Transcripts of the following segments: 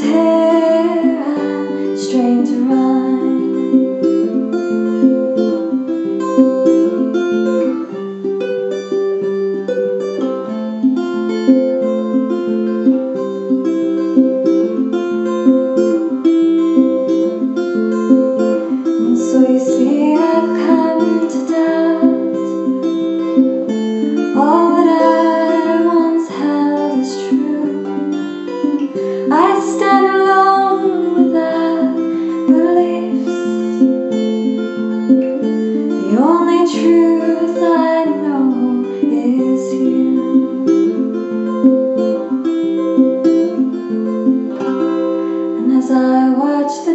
take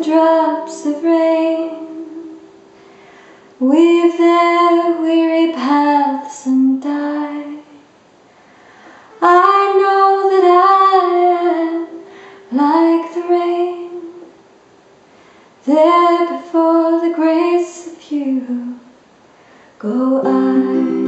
drops of rain weave their weary paths and die. I know that I am like the rain, there go I.